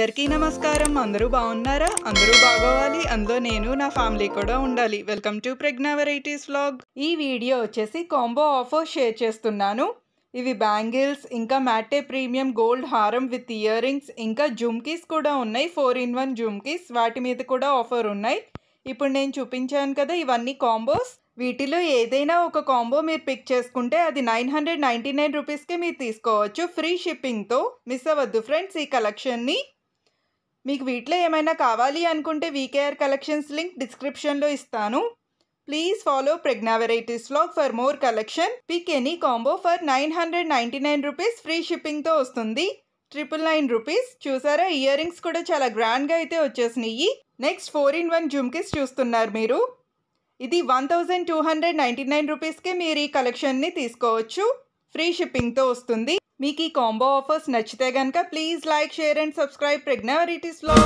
అందరికీ నమస్కారం. అందరూ బాగున్నారా? అందరూ బాగోవాలి. అందులో నేను నా ఫ్యామిలీ కూడా ఉండాలి. Welcome to Pragya varieties vlog. ఈ వీడియో వచ్చేసి కాంబో ఆఫర్ షేర్ చేస్తున్నాను. ఇవి బ్యాంగిల్స్ ఇంకా మ్యాటే ప్రీమియం గోల్డ్ హారం విత్ ఇయర్ రింగ్స్ ఇంకా జుమ్కీస్ కూడా ఉన్నాయి. ఫోర్ ఇన్ వన్ జుమ్కీస్ వాటి మీద కూడా ఆఫర్ ఉన్నాయి. ఇప్పుడు నేను చూపించాను కదా ఇవన్నీ కాంబోస్. వీటిలో ఏదైనా ఒక కాంబో మీరు పిక్ చేసుకుంటే అది నైన్ హండ్రెడ్ నైంటీ నైన్ రూపీస్కి మీరు తీసుకోవచ్చు. ఫ్రీ షిప్పింగ్తో మిస్ అవ్వద్దు ఫ్రెండ్స్ ఈ కలెక్షన్ని. మీకు వీటిలో ఏమైనా కావాలి అనుకుంటే వీకేఆర్ కలెక్షన్స్ లింక్ డిస్క్రిప్షన్లో ఇస్తాను. Please follow Pragya varieties vlog for more collection. Pick any combo for nine hundred ninety nine rupees free షిప్పింగ్తో వస్తుంది. Triple nine rupees. చూసారా ఇయర్ రింగ్స్ కూడా చాలా గ్రాండ్గా అయితే వచ్చేసినాయి. Next four in one jhumkis చూస్తున్నారు మీరు. ఇది one thousand two hundred ninety nine రూపీస్కే మీరు ఈ కలెక్షన్ని తీసుకోవచ్చు. ఫ్రీ షిప్పింగ్తో వస్తుంది. మీకు ఈ కాంబో ఆఫర్స్ నచ్చితే కనుక please like share and subscribe. ప్రెగ్నవరిటీస్లో